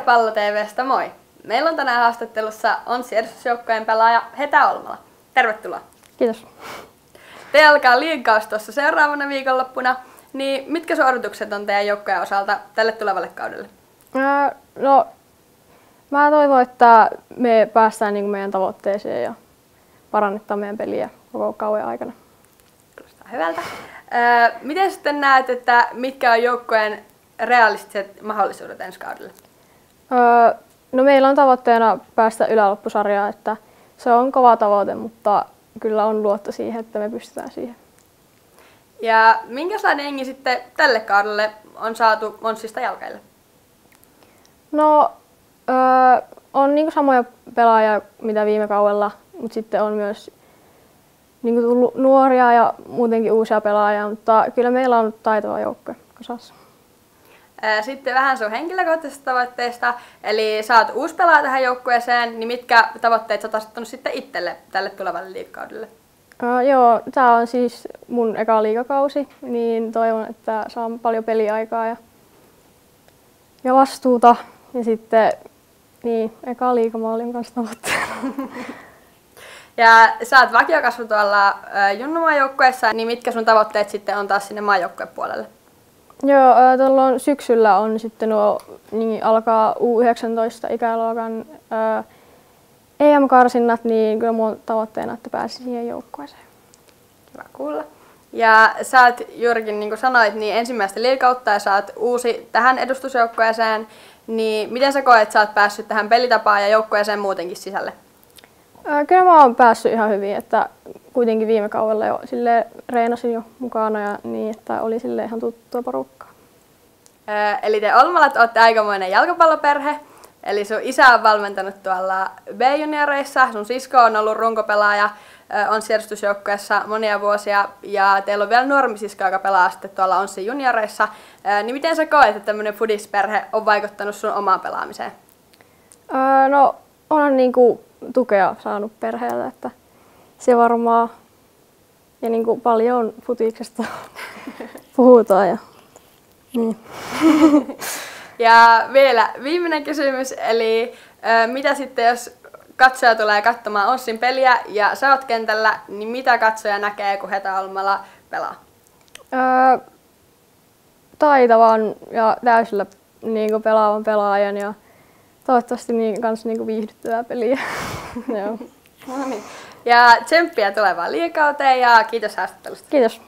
Pallo TVstä moi! Meillä on tänään haastattelussa on edustusjoukkojen pelaaja Hetä Olmala. Tervetuloa! Kiitos. Te alkaa liigaus tuossa seuraavana viikonloppuna, niin mitkä suoritukset on teidän joukkojen osalta tälle tulevalle kaudelle? Ää, no, mä toivon, että me päästään niin meidän tavoitteeseen ja parannetaan meidän peliä koko kauden aikana. Kuulostaa hyvältä. Öö, miten sitten näet, että mitkä on joukkojen realistiset mahdollisuudet ensi kaudelle? Öö, no meillä on tavoitteena päästä yläloppusarjaan, että se on kova tavoite, mutta kyllä on luotto siihen, että me pystytään siihen. Ja minkälainen jengi sitten tälle kaudelle on saatu Monssista jalkaille? No, öö, on niin samoja pelaajia mitä viime kaudella, mutta sitten on myös niin tullut nuoria ja muutenkin uusia pelaajia, mutta kyllä meillä on taitava joukko kasassa. Sitten vähän sun henkilökohtaisista tavoitteista, eli saat uusi pelaaja tähän joukkueeseen, niin mitkä tavoitteet sä oot asettanut sitten itselle tälle tulevalle liikakaudelle? Uh, joo, tämä on siis mun eka liikakausi, niin toivon, että saan paljon peliaikaa ja, ja vastuuta. Ja sitten, niin, eka liikamaalin kanssa tavoitteena. ja sä oot vakiokasvu tuolla Junnumaan niin mitkä sun tavoitteet sitten on taas sinne maajoukkuepuolelle? Joo, tuolla syksyllä on sitten nuo, niin alkaa U19 ikäluokan ää, EM-karsinnat, niin kyllä mun tavoitteena, että pääsin siihen joukkueeseen. Hyvä kuulla. Ja sä oot juurikin, niin kuin sanoit, niin ensimmäistä liikautta ja sä oot uusi tähän edustusjoukkueeseen, niin miten sä koet, että sä oot päässyt tähän pelitapaan ja joukkueeseen muutenkin sisälle? Kyllä mä oon päässyt ihan hyvin, että kuitenkin viime kaudella jo sille reenasin jo mukana ja niin, että oli sille ihan tuttua porukkaa. Öö, eli te Olmalat olette aikamoinen jalkapalloperhe. Eli sun isä on valmentanut tuolla B-junioreissa, sun sisko on ollut runkopelaaja, on siedustusjoukkueessa monia vuosia ja teillä on vielä nuorempi sisko, joka pelaa sitten tuolla Onssi junioreissa. Niin miten sä koet, että tämmöinen fudisperhe on vaikuttanut sun omaan pelaamiseen? Öö, no onhan niinku tukea saanut perheeltä, että se varmaan ja niin kuin paljon futiksesta puhutaan. Ja, niin. ja vielä viimeinen kysymys, eli mitä sitten jos katsoja tulee katsomaan Ossin peliä ja sä oot kentällä, niin mitä katsoja näkee, kun Heta Almala pelaa? Öö, taitavan ja täysillä niin kuin pelaavan pelaajan ja toivottavasti niin, kans niin kuin viihdyttävää peliä. Joo. no niin. Ja tsemppiä tulevaan liikauteen ja kiitos haastattelusta. Kiitos.